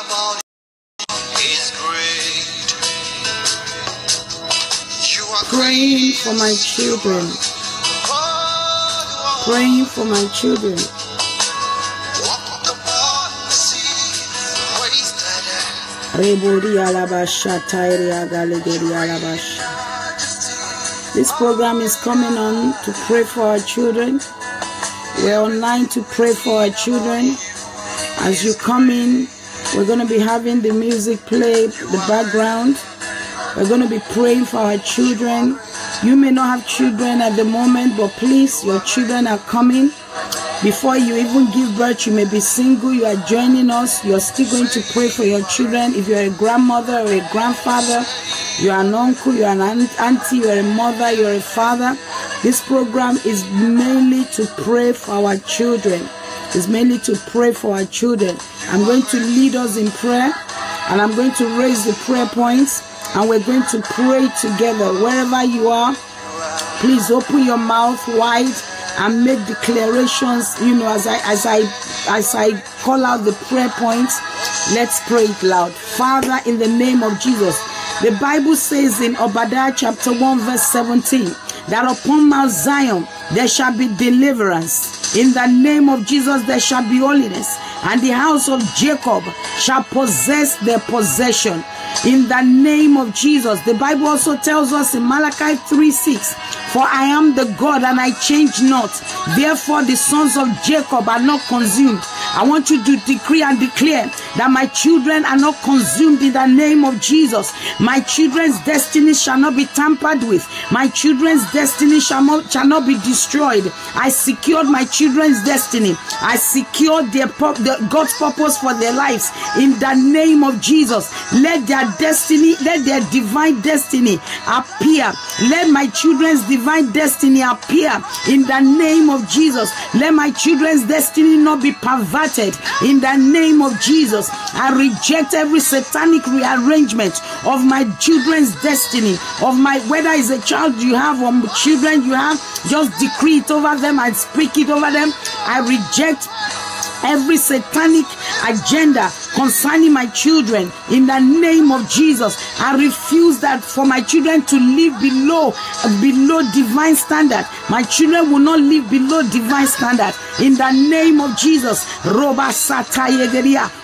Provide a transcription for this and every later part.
about is great. Oh, you are Praying for my children. Praying for my children. walk upon the sea, wasted Rebodi alabasha, tairi agalegedi alabasha. This program is coming on to pray for our children. We're online to pray for our children. As you come in, we're going to be having the music play, the background. We're going to be praying for our children. You may not have children at the moment, but please, your children are coming. Before you even give birth, you may be single, you are joining us, you're still going to pray for your children. If you're a grandmother or a grandfather, you're an uncle, you're an aunt- auntie, you're a mother, you're a father. This program is mainly to pray for our children. It's mainly to pray for our children. I'm going to lead us in prayer and I'm going to raise the prayer points and we're going to pray together. Wherever you are, please open your mouth wide and make declarations you know as i as i as i call out the prayer points let's pray it loud father in the name of jesus the bible says in obadiah chapter 1 verse 17 that upon mount zion there shall be deliverance in the name of jesus there shall be holiness and the house of jacob shall possess their possession in the name of Jesus. The Bible also tells us in Malachi 3 6, For I am the God and I change not. Therefore, the sons of Jacob are not consumed. I want you to decree and declare that my children are not consumed in the name of Jesus. My children's destiny shall not be tampered with. My children's destiny shall not, shall not be destroyed. I secured my children's destiny. I secured their, God's purpose for their lives in the name of Jesus. Let their destiny, let their divine destiny appear. Let my children's divine destiny appear in the name of Jesus. Let my children's destiny not be perverted in the name of Jesus. I reject every satanic rearrangement of my children's destiny, of my whether it's a child you have or children you have, just decree it over them and speak it over them. I reject every satanic agenda concerning my children in the name of Jesus. I refuse that for my children to live below below divine standard. My children will not live below divine standard in the name of Jesus. Roba.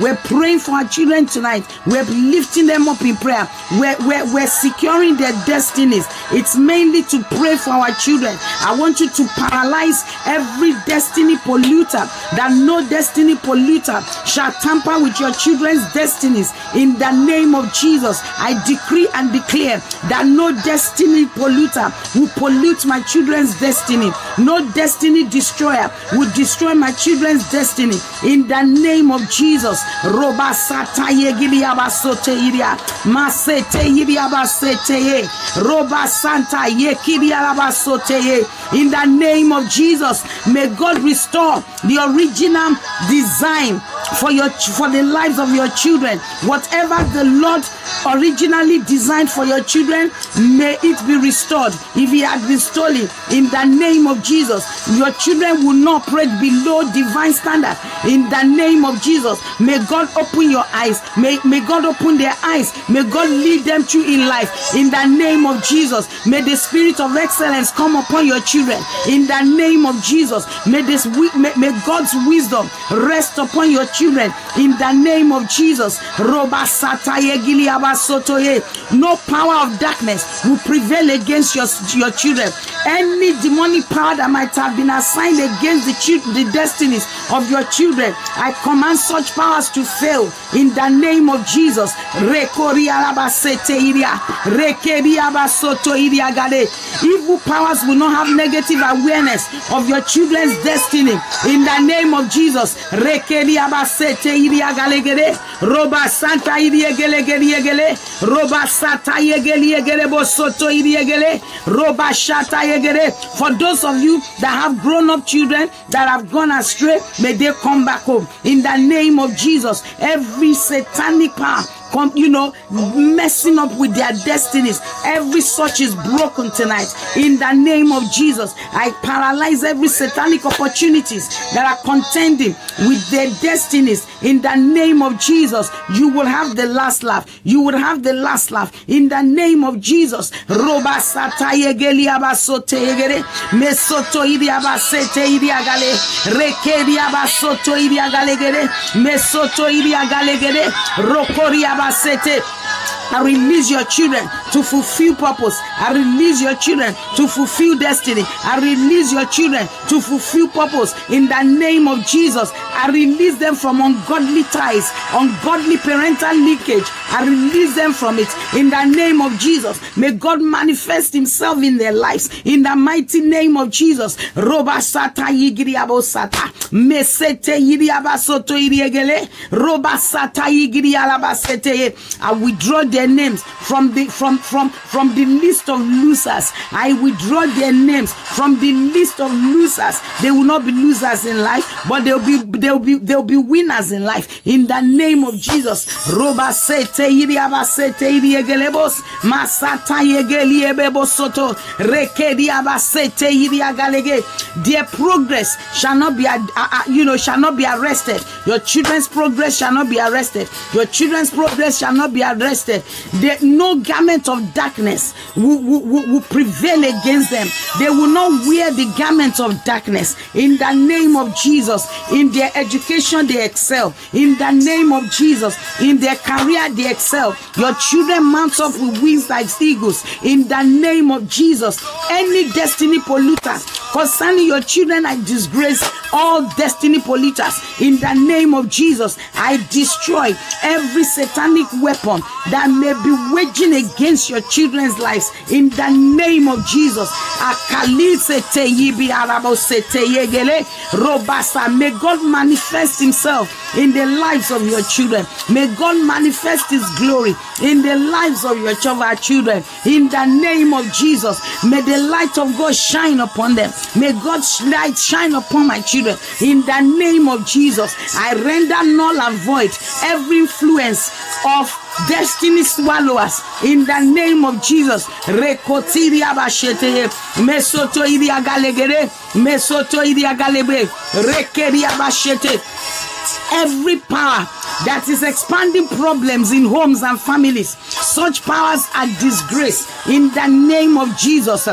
We're praying for our children tonight. We're lifting them up in prayer. We're, we're, we're securing their destinies. It's mainly to pray for our children. I want you to paralyze every destiny polluter that no destiny polluter shall tamper with your children's destinies in the name of Jesus. I decree and declare that no destiny polluter will pollute my children's destiny. No destiny destroyer will destroy my children's destiny in the name of Jesus. Roba sata yegili abasote iria. Masete iri abasete ye. Roba santa yekiri abasote ye. In the name of Jesus, may God restore the original design for your for the lives of your children. Whatever the Lord originally designed for your children, may it be restored. If He had been stolen, in the name of Jesus, your children will not operate below divine standard. In the name of Jesus, may God open your eyes. May, may God open their eyes. May God lead them through in life. In the name of Jesus, may the spirit of excellence come upon your children. In the name of Jesus, may this may, may God's wisdom rest upon your children. In the name of Jesus, Roba Giliaba Sotoye. No power of darkness will prevail against your, your children. Any demonic power that might have been assigned against the, chil- the destinies of your children, I command such powers to fail in the name of Jesus. Evil powers will not have negative awareness of your children's destiny in the name of Jesus. Iria gelegede gele, roba sata yegele yegele bosoto iria gele, roba shata yegele. For those of you that have grown up children that have gone astray, may they come back home in the name of Jesus. Every satanic power come, you know, messing up with their destinies. Every such is broken tonight. In the name of Jesus, I paralyze every satanic opportunities that are contending with their destinies. In the name of Jesus, you will have the last laugh. You will have the last laugh. In the name of Jesus. Mesoto I release your children to fulfill purpose. I release your children to fulfill destiny. I release your children to fulfill purpose in the name of Jesus. I release them from ungodly ties, ungodly parental leakage. I release them from it in the name of Jesus. May God manifest Himself in their lives in the mighty name of Jesus. Roba sata yigiri abosata. Mesete yiri abasoto yiri egele. Roba sata yigiri alabasete. I withdraw their names from the from from from the list of losers. I withdraw their names from the list of losers. They will not be losers in life, but they'll be they'll be they'll be winners in life. In the name of Jesus. Roba sete yiri abasete yiri egelebos. Masata yegeli ebebo soto. Rekedi abasete yiri agalege. Their progress shall not be uh, uh, you know shall not be arrested. Your children's progress shall not be arrested. Your children's progress shall not be arrested. There, no garment of darkness will, will, will, will prevail against them. They will not wear the garment of darkness. In the name of Jesus, in their education, they excel. In the name of Jesus, in their career, they excel. Your children mount up with wings like eagles. In the name of Jesus, any destiny polluter concerning your children, I disgrace all destiny polluters. In the name of Jesus, I destroy every satanic weapon that may be waging against your children's lives. In the name of Jesus. May God manifest Himself in the lives of your children. May God manifest His glory in the lives of your children. In the name of Jesus, may the light of God shine upon them. May God's light shine upon my children. In the name of Jesus, I render null and void every influence of destiny swallowers in the name of Jesus. Rekotiria bashete mesoto iria galegere mesoto iria galebe rekeria bashete every power that is expanding problems in homes and families. Such powers are disgraced. In the name of jesus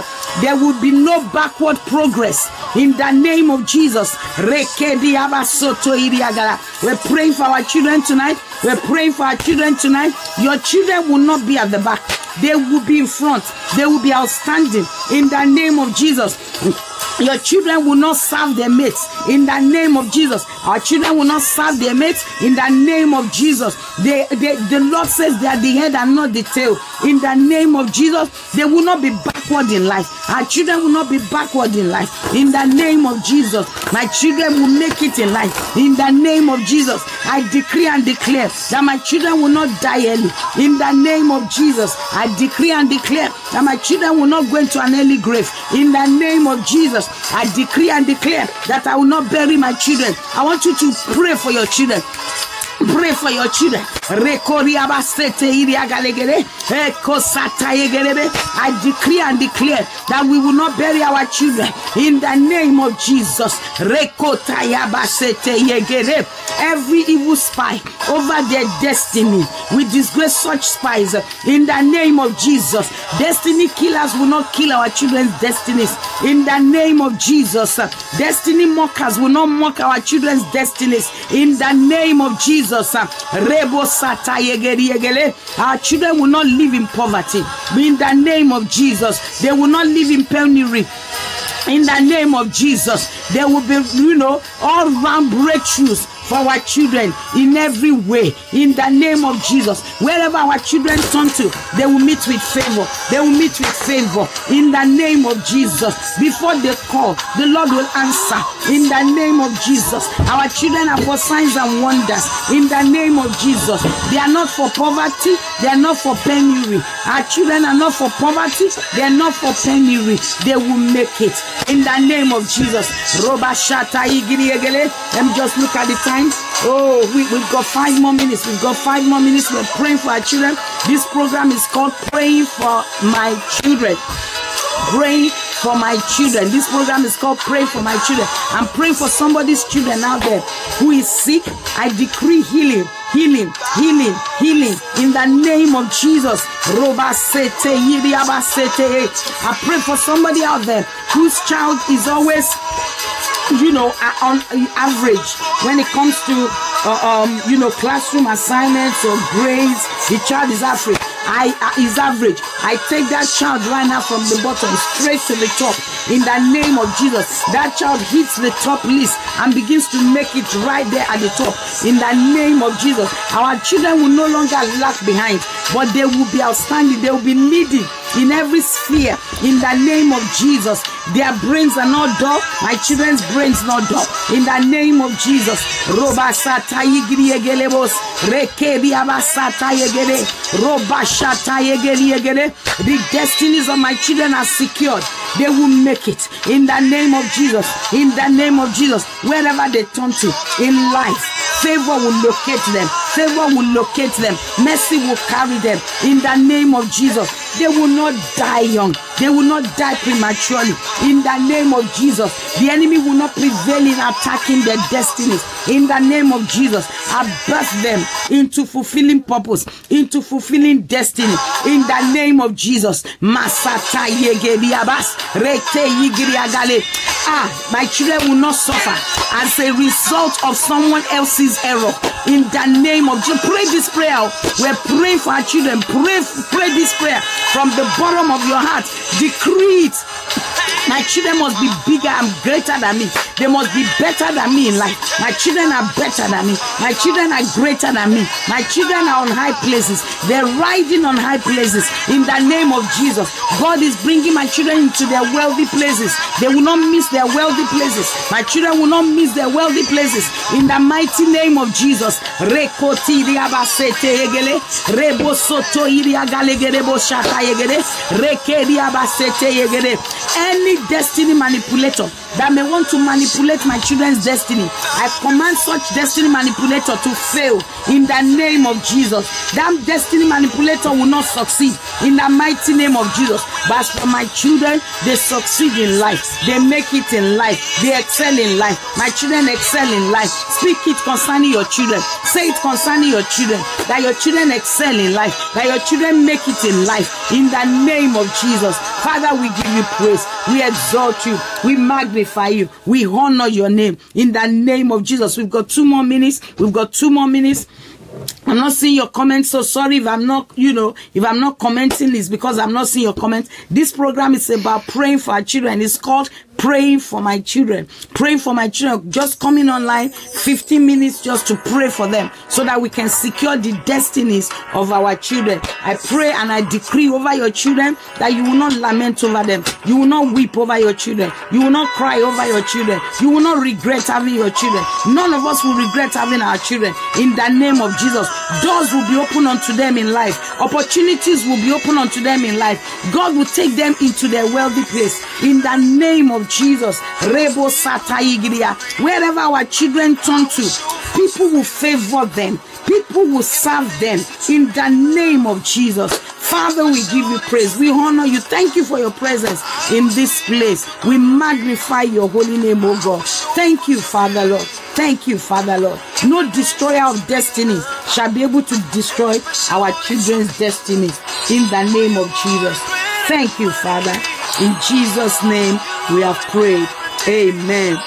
there will be no backward progress. In the name of jesus we're praying for our children tonight. We're praying for our children tonight. Your children will not be at the back. They will be in front. They will be outstanding. In the name of jesus your children will not serve their mates in the name of Jesus. Our children will not serve their mates in the name of Jesus. They, they, the Lord says they are the head and not the tail. In the name of Jesus, they will not be backward in life. Our children will not be backward in life. In the name of Jesus, my children will make it in life. In the name of Jesus, I decree and declare that my children will not die early. In the name of Jesus, I decree and declare that my children will not go into an early grave. In the name of Jesus, I decree and declare that I will not bury my children. I want you to pray for your children. Pray for your children. I decree and declare that we will not bury our children in the name of Jesus. Every evil spy over their destiny, we disgrace such spies in the name of Jesus. Destiny killers will not kill our children's destinies in the name of Jesus. Destiny mockers will not mock our children's destinies in the name of Jesus. Our children will not live in poverty in the name of Jesus. They will not live in penury in the name of Jesus. There will be, you know, all round breakthroughs for our children in every way in the name of Jesus. Wherever our children turn to, they will meet with favor. They will meet with favor in the name of Jesus. Before they call, the Lord will answer in the name of Jesus. Our children are for signs and wonders in the name of Jesus. They are not for poverty, they are not for penury. Our children are not for poverty, they are not for penury. They will make it in the name of Jesus. Let me just look at the time. Oh, we, we've got five more minutes. We've got five more minutes. We're praying for our children. This program is called Praying for My Children. Praying for my children. This program is called Pray for My Children. I'm praying for somebody's children out there who is sick. I decree healing healing, healing, healing in the name of Jesus. I pray for somebody out there whose child is always you know on average when it comes to uh, um you know classroom assignments or grades the child is average i uh, is average. I take that child right now from the bottom straight to the top. In the name of jesus that child hits the top list and begins to make it right there at the top. In the name of jesus our children will no longer lag behind but they will be outstanding they will be leading in every sphere in the name of Jesus. Their brains are not dull. My children's brains not dull. In the name of Jesus. The destinies of my children are secured. They will make it in the name of Jesus. In the name of Jesus. Wherever they turn to in life, favor will locate them. Favor will locate them. Mercy will carry them. In the name of Jesus. They will not die young. They will not die prematurely. In the name of Jesus. The enemy will not prevail in attacking their destinies. In the name of Jesus. I birth them into fulfilling purpose, into fulfilling destiny. In the name of Jesus. Masata yegediabas. Rete yigiriagale. Ah, my children will not suffer as a result of someone else's error. In the name of Jesus. Pray this prayer. We're praying for our children. Pray, pray this prayer from the bottom of your heart. Decree it. My children must be bigger and greater than me. They must be better than me in life. My children are better than me. My children are greater than me. My children are on high places. They're riding on high places in the name of Jesus. God is bringing my children into their wealthy places. They will not miss their wealthy places. My children will not miss their wealthy places in the mighty name of Jesus. Any destiny manipulator that may want to manipulate my children's destiny, I command such destiny manipulator to fail in the name of Jesus. That destiny manipulator will not succeed in the mighty name of Jesus. But as for my children, they succeed in life. They make it in life. They excel in life. My children excel in life. Speak it concerning your children. Say it concerning your children. That your children excel in life. That your children make it in life. In the name of Jesus. Father, we give you praise. We exalt you. We magnify you. We honor your name. In the name of Jesus. We've got two more minutes. We've got two more minutes. I'm not seeing your comments, so sorry if I'm not, you know, if I'm not commenting, it's because I'm not seeing your comments. This program is about praying for our children. It's called Praying for My Children. Praying for my children. Just coming online, 15 minutes just to pray for them so that we can secure the destinies of our children. I pray and I decree over your children that you will not lament over them. You will not weep over your children. You will not cry over your children. You will not regret having your children. None of us will regret having our children. In the name of Jesus, doors will be open unto them in life. Opportunities will be open unto them in life. God will take them into their wealthy place. In the name of Jesus, Rebo. Wherever our children turn to, people will favor them. People will serve them in the name of Jesus. Father, we give you praise. We honor you. Thank you for your presence in this place. We magnify your holy name, oh God. Thank you, Father Lord. Thank you, Father Lord. No destroyer of destinies shall be able to destroy our children's destinies in the name of Jesus. Thank you, Father. In Jesus' name we have prayed. Amen.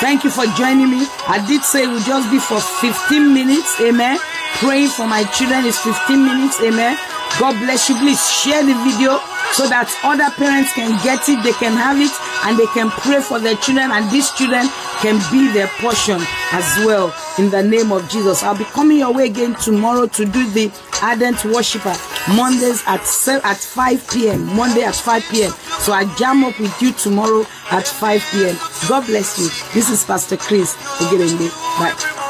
Thank you for joining me. I did say it would just be for 15 minutes. Amen. Praying for my children is 15 minutes. Amen. God bless you. Please share the video so that other parents can get it, they can have it, and they can pray for their children, and these children can be their portion as well. In the name of Jesus. I'll be coming your way again tomorrow to do the ardent worshiper Mondays at at 5 p.m. Monday at 5 p.m. So I jam up with you tomorrow at 5 p.m. God bless you. This is Pastor Chris Ogedengbe. Bye.